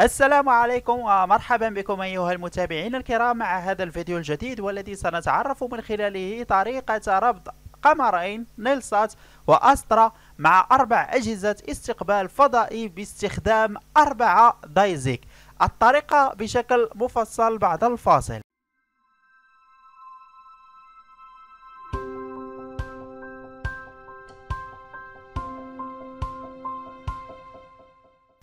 السلام عليكم ومرحبا بكم أيها المتابعين الكرام مع هذا الفيديو الجديد والذي سنتعرف من خلاله طريقة ربط قمرين نيلسات وأسترا مع أربع أجهزة استقبال فضائي باستخدام أربعة دايزيك. الطريقة بشكل مفصل بعد الفاصل.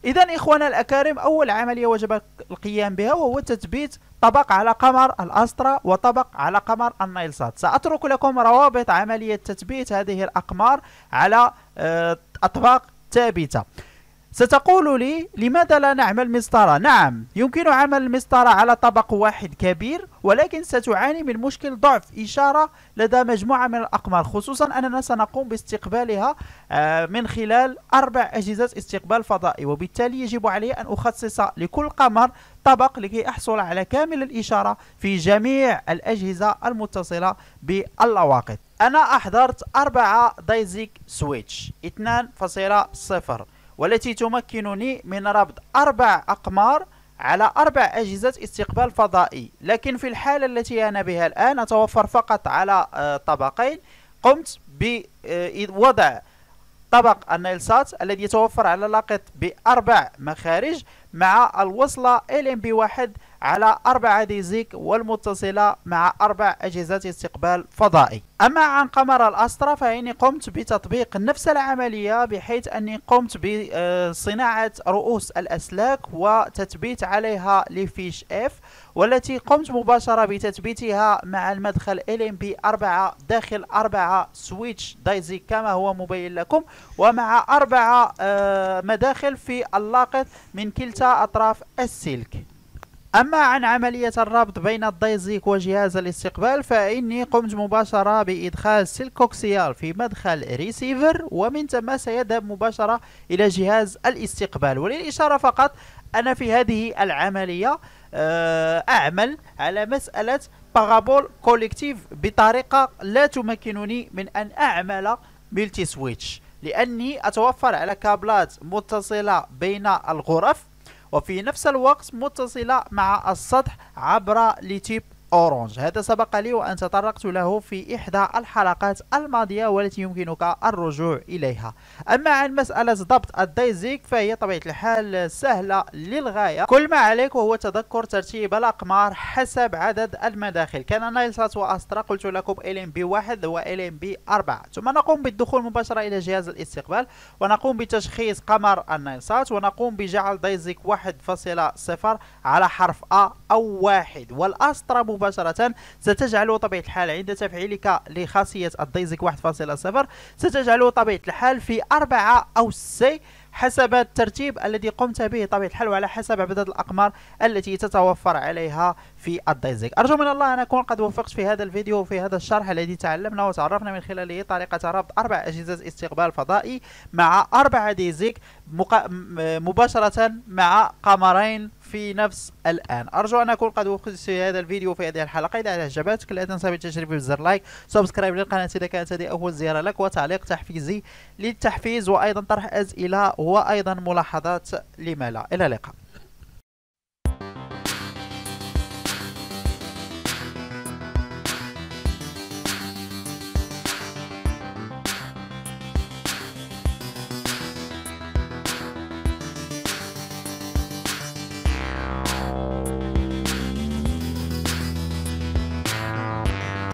إذا إخوانا الأكارم أول عملية وجب القيام بها وهو تثبيت طبق على قمر الأسترا وطبق على قمر النايلسات سأترك لكم روابط عملية تثبيت هذه الأقمار على آه، أطباق ثابتة. ستقول لي لماذا لا نعمل مسطرة؟ نعم يمكن عمل المسطرة على طبق واحد كبير ولكن ستعاني من مشكل ضعف إشارة لدى مجموعة من الأقمار خصوصا أننا سنقوم باستقبالها آه، من خلال أربع أجهزة استقبال فضائي وبالتالي يجب علي أن أخصص لكل قمر طبق لكي أحصل على كامل الإشارة في جميع الأجهزة المتصلة باللواقط أنا أحضرت أربعة دايزيك سويتش 2.0 والتي تمكنني من ربط أربع أقمار على أربع أجهزة استقبال فضائي. لكن في الحالة التي أنا بها الآن أتوفر فقط على آه، طبقين. قمت بوضع طبق النيلسات الذي يتوفر على لاقط بأربع مخارج مع الوصلة LMB1 على أربعة ديزيك والمتصلة مع أربع أجهزة استقبال فضائي. أما عن قمر الأسترا فإني قمت بتطبيق نفس العملية بحيث أني قمت بصناعة رؤوس الأسلاك وتثبيت عليها لفيش F والتي قمت مباشرة بتثبيتها مع المدخل LMP4 داخل أربعة switch DiSEqC كما هو مبين لكم ومع أربعة آه، مداخل في اللاقط من كلتا أطراف السلك. أما عن عملية الربط بين ال DiSEqC وجهاز الاستقبال فإني قمت مباشرة بإدخال سلك coaxial في مدخل ريسيفر ومن ثم سيذهب مباشرة إلى جهاز الاستقبال. وللإشارة فقط أنا في هذه العملية آه، أعمل على مسألة parabole collective بطريقة لا تمكنني من أن أعمل multiswitch لأني أتوفر على كابلات متصلة بين الغرف وفي نفس الوقت متصلة مع السطح عبر les tubes orange. هذا سبق لي وأن تطرقت له في إحدى الحلقات الماضية والتي يمكنك الرجوع إليها. أما عن مسألة ضبط ال DiSEqC فهي طبيعة الحال سهلة للغاية. كل ما عليك وهو تذكر ترتيب الأقمار حسب عدد المداخل. كان نايلسات وأسترا قلت لكم LNB 1 و LNB 4 ثم نقوم بالدخول مباشرة إلى جهاز الاستقبال ونقوم بتشخيص قمر النايلسات ونقوم بجعل DiSEqC 1.0 على حرف A أو واحد. والأسترا مباشرة ستجعله طبيعة الحال عند تفعيلك لخاصية ال DiSEqC 1.0 ستجعله طبيعة الحال في 4 أو C حسب الترتيب الذي قمت به طبيعة الحال وعلى حسب عدد الأقمار التي تتوفر عليها في ال DiSEqC أرجو من الله أن أكون قد وفقت في هذا الفيديو وفي هذا الشرح الذي تعلمنا وتعرفنا من خلاله طريقة ربط أربع أجهزة استقبال فضائي مع أربع DiSEqC مباشرة مع قمرين في نفس الآن. أرجو أن أكون قد وفقت في هذا الفيديو في هذه الحلقة. إذا أعجبتك لا تنسى بالتشريف بزر like subscribe للقناة إذا كانت هذه أول زيارة لك وتعليق تحفيزي للتحفيز وأيضا طرح أسئلة وأيضا ملاحظات. لما لا. إلى اللقاء.